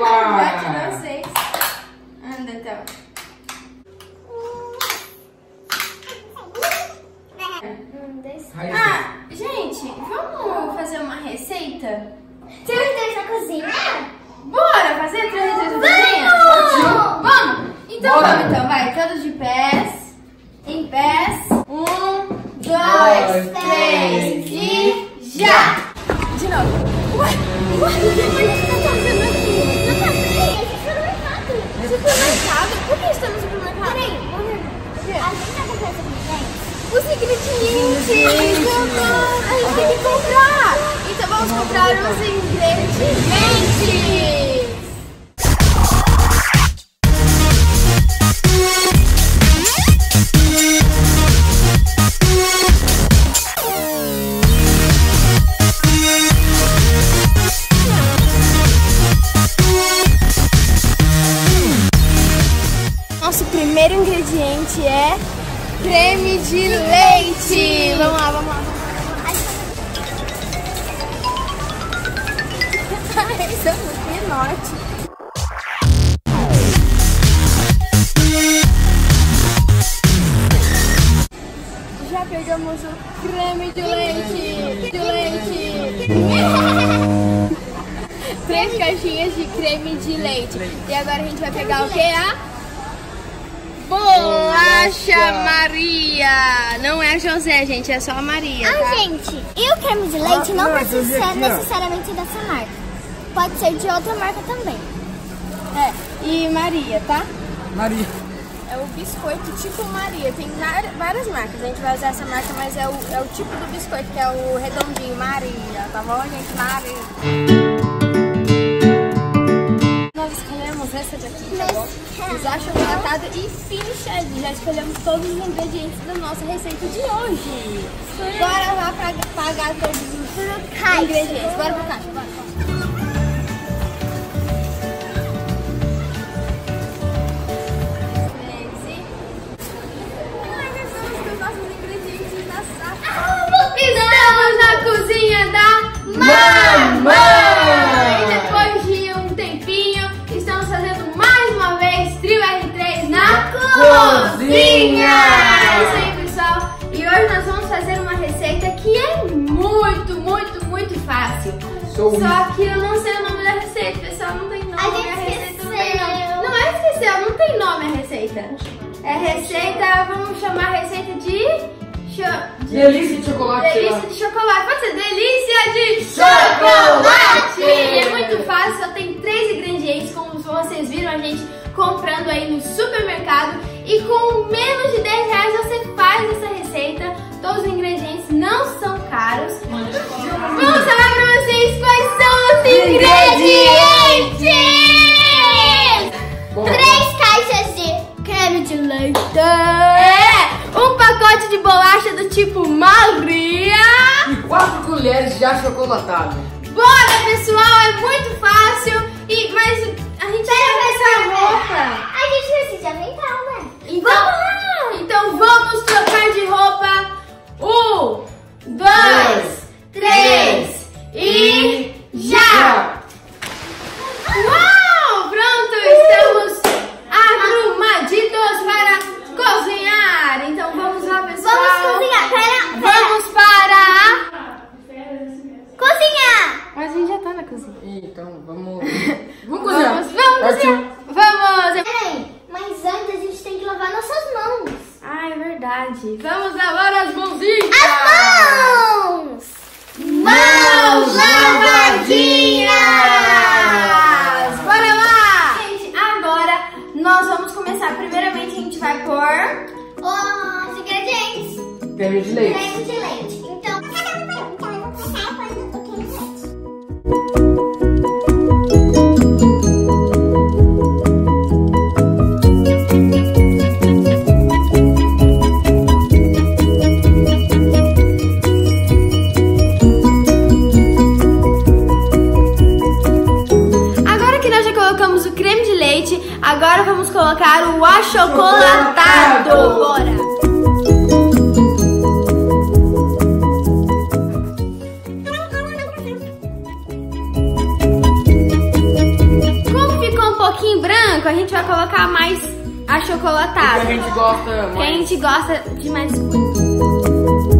Já tirou seis. Anda, então. Um, dois. Aí, Ah, gente, vamos fazer uma receita? Três, dois na cozinha? Bora fazer três na cozinha? Vamos! Então Bora. vamos, então, vai. Todos de pés. Em pés. Um, Dois, dois, três três e já! De novo. Ué, ué, o Supermercado? Por que estamos no supermercado? Peraí. A gente tá comprando esses ingredientes? Os ingredientes! Não, a gente tem que comprar! Então vamos comprar os ingredientes! Nosso primeiro ingrediente é creme de leite. Vamos lá, vamos lá. É. Já pegamos o creme de leite. De leite. Três caixinhas de creme de leite. E agora a gente vai pegar o que? A Bolacha Maria! Não é José, gente, é só a Maria. Ah, tá? gente, e o creme de leite Ah, não precisa ser aqui, necessariamente dessa marca. Pode ser de outra marca também. É, e Maria, tá? Maria. É o biscoito tipo Maria. Tem várias marcas. A gente vai usar essa marca, mas é o, é o tipo do biscoito, que é o redondinho, Maria. Tá bom, gente? Maria. Escolhemos essa daqui, tá bom? Usar chocolatado e finish Já escolhemos todos os ingredientes da nossa receita de hoje. Bora lá pra pagar todos os ingredientes. Bora pro caixa, bora. Só que eu não sei o nome da receita, pessoal. Não tem nome. A gente receita não tem nome. esqueceu. Não é esqueceu, não tem nome a receita. É receita, vamos chamar a receita de. cho- de Delícia de chocolate. delícia de chocolate. Pode ser delícia de Chocolate! chocolate! É muito fácil, só tem três ingredientes, como vocês viram a gente comprando aí no supermercado. E com menos de 10 reais você faz essa receita. Todos os ingredientes de bolacha do tipo Maria. E quatro colheres de achocolatado. Bora, pessoal, Creme de leite. Gente gosta Que a mais. gente gosta de mais escuro.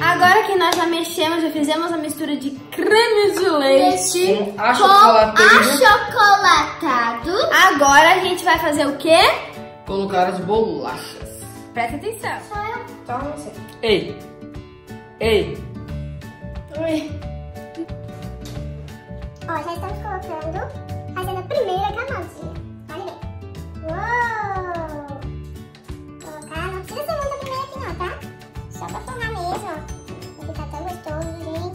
Agora que nós já mexemos, já fizemos a mistura de creme de leite. Com achocolatado. achocolatado. Agora a gente vai fazer o quê? Colocar as bolachas. Presta atenção. Só eu. Só você. Ei. Ei. Oi. Ó, já estamos colocando, fazendo a primeira camadinha. Olha bem. Uou! Colocar, não precisa ser muito a primeira aqui não, tá? Só pra formar mesmo, ó. Vai ficar tão gostoso, gente.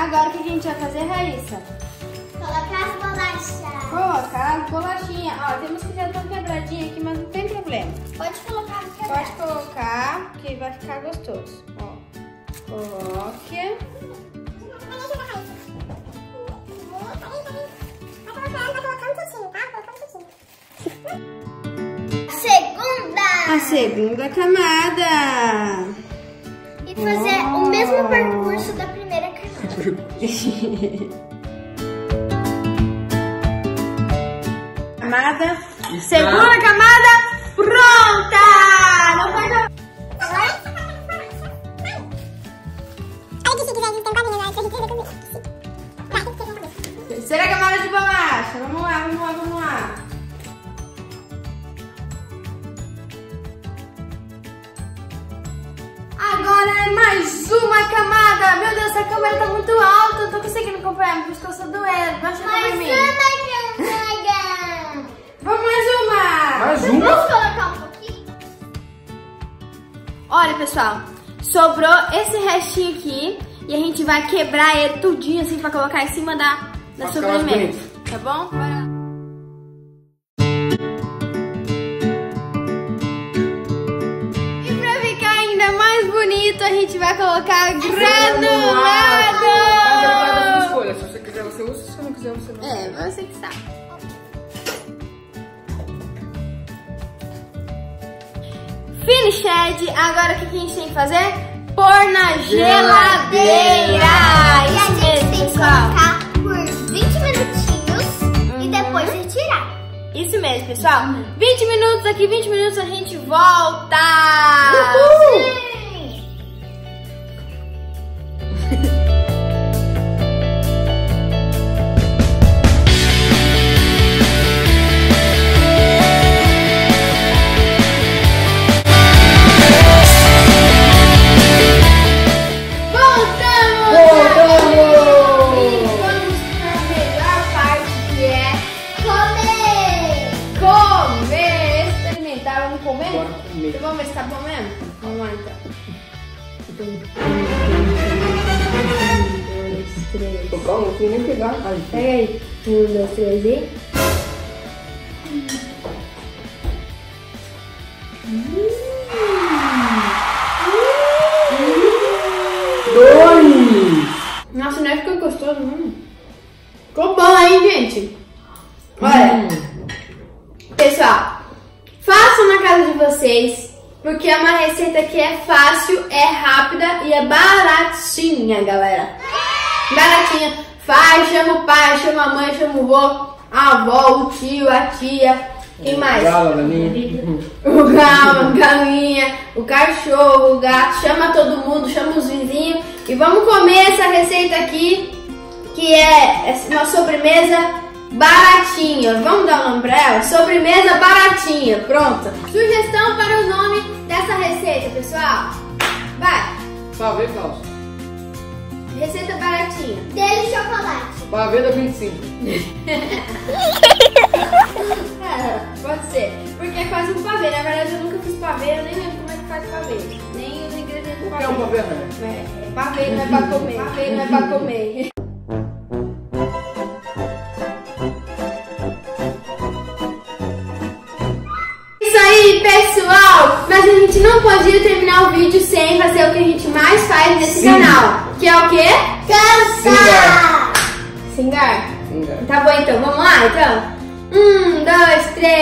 Agora o que a gente vai fazer, Raíssa? Colocar as bolachas. Colocar as bolachinhas. Ó, temos que já estão quebradinhas aqui, mas não tem problema. Pode colocar no Pode colocar, que vai ficar gostoso. Ó, coloque. Segunda! A segunda camada. E fazer o mesmo percurso da camada. Está. Segunda camada pronta! Não vai Terceira camada de bolacha. Vamos lá, vamos lá, vamos lá. Agora é mais uma camada. Meu Deus, essa câmera tá muito alta. Eu tô conseguindo acompanhar. Meu pescoço doendo. Baixa pra Mais mim. uma! Vamos mais uma. Mais Vamos uma? colocar um pouquinho? Olha, pessoal. Sobrou esse restinho aqui. E a gente vai quebrar ele tudinho assim pra colocar em cima da, da sobremesa. Tá bom? Vai lá. Vai colocar Mas é granulado. sua escolha. Se você quiser, você usa. Se você não quiser, você não. É, você que sabe. Finished. Agora o que que a gente tem que fazer? Pôr na geladeira. E a gente tem que colocar por 20 minutinhos e depois retirar. Isso mesmo, pessoal. 20 minutos aqui, 20 minutos a gente volta. Sim. Comer. Então vamos ver se tá bom mesmo? Vamos lá então. Tô calmo, não sei nem pegar. Ai, Pega aí. Um, dois, três e. Dois! Nossa, não é ficou gostoso, não. Ficou bom, hein, gente? Olha, Hum. Vocês, porque é uma receita que é fácil, é rápida e é baratinha, galera. Baratinha. Faz, chama o pai, chama a mãe, chama o vô, a avó, o tio, a tia. Quem mais? Minha. O galo, galinha, o cachorro, o gato, chama todo mundo, chama os vizinhos e vamos comer essa receita aqui, que é uma sobremesa baratinha. Vamos dar um nome pra ela? Sobremesa baratinha, pronto. Sugestão para o nome dessa receita, pessoal? Vai, Pavê, Klaus. receita baratinha. Dele chocolate. Pavê da 25. É, pode ser, porque é quase um pavê. Na verdade, eu nunca fiz pavê, eu nem lembro como é que faz pavê. Nem os ingredientes do O que é um pavê. pavê, né? É, é pavê não é pra comer. Pavê não é pra comer. mas a gente não podia terminar o vídeo sem fazer o que a gente mais faz nesse Sim. canal, que é o quê? Cantar! Singar. Singar. Tá bom então, vamos lá então? Um, dois, três.